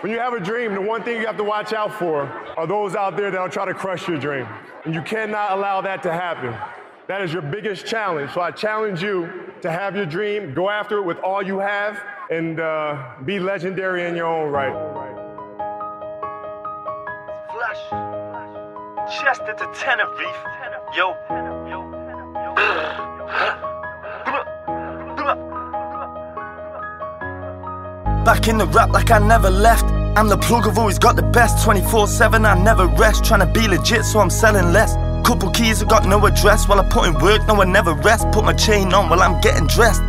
When you have a dream, the one thing you have to watch out for are those out there that'll try to crush your dream. And you cannot allow that to happen. That is your biggest challenge. So I challenge you to have your dream, go after it with all you have, and uh, be legendary in your own right. Flash. Chester to Tenerife. Yo. Back in the rap like I never left. I'm the plug, I've always got the best. 24 7, I never rest. Trying to be legit, so I'm selling less. Couple keys, I got no address. While I put in work, no, I never rest. Put my chain on while I'm getting dressed.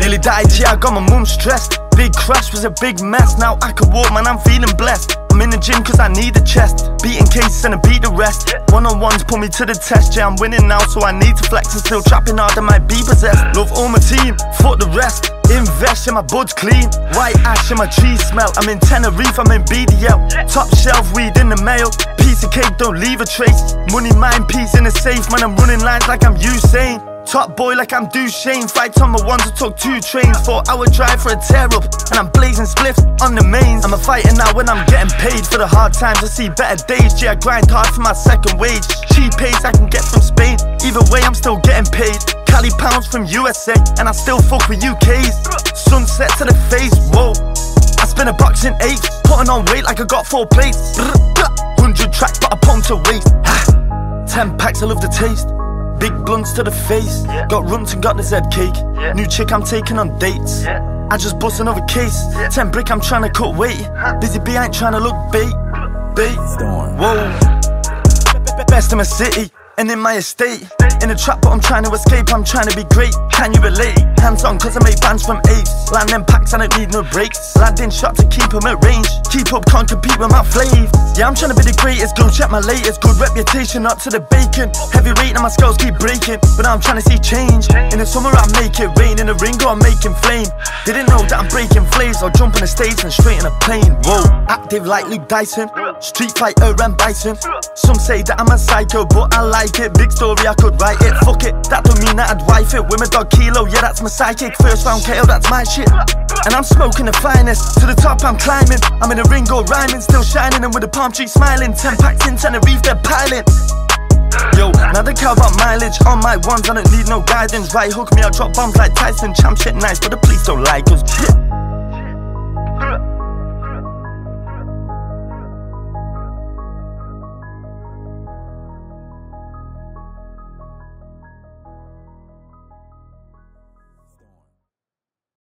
Nearly died, yeah, I got my mum stressed. Big crash was a big mess. Now I can walk, man, I'm feeling blessed. I'm in the gym cause I need a chest. Beating cases and I beat the rest. One on ones put me to the test. Yeah, I'm winning now, so I need to flex. And still trapping hard, I might be possessed. Love all my team, fuck the rest. Invest in my buds clean. White ash in my cheese smell. I'm in Tenerife, I'm in BDL. Top shelf weed in the mail. Piece of cake, don't leave a trace. Money, mine, peace in the safe. Man, I'm running lines like I'm Usain. Top boy like I'm Dushane Fight on my ones, I took two trains Four hour drive for a tear up And I'm blazing spliff on the mains I'm a fighter now when I'm getting paid For the hard times I see better days Yeah, I grind hard for my second wage Cheap pace I can get from Spain Either way I'm still getting paid Cali pounds from USA And I still fuck with UKs Sunset to the face, whoa I spin a box in eight Putting on weight like I got four plates Hundred tracks but I pump to waste Ten packs I love the taste Big blunts to the face. Yeah. Got runs and got the Z cake. Yeah. New chick I'm taking on dates. Yeah. I just bust another case. Ten brick I'm trying to cut weight. Busy B I ain't trying to look bait. Bait. Whoa. Best in my city in my estate. In a trap, but I'm trying to escape, I'm trying to be great. Can you relate? Hands on, cause I make bands from apes. Landing packs, I don't need no breaks. Landing shot to keep them at range. Keep up, can't compete with my flave. Yeah, I'm trying to be the greatest, go check my latest. Good reputation, up to the bacon. Heavy weight, and my skulls keep breaking. But I'm trying to see change. In the summer, I make it rain. In the ring, I'm making flame. Didn't know that I'm breaking flames. I'll jump on the stage and straight in a plane. Whoa, active like Luke Dyson. Street fighter and bison. Some say that I'm a psycho, but I like it. Big story, I could write it. Fuck it, that don't mean that I'd wife it. With my dog Kilo, yeah, that's my psychic. First round KO, that's my shit. And I'm smoking the finest. To the top, I'm climbing. I'm in a ring, go rhyming, still shining. And with a palm tree smiling. Ten packs in Tenerife, they're piling. Yo, now they care about mileage on my ones, I don't need no guidance. Right, hook me, I drop bombs like Tyson. Champ shit nice, but the police don't like us.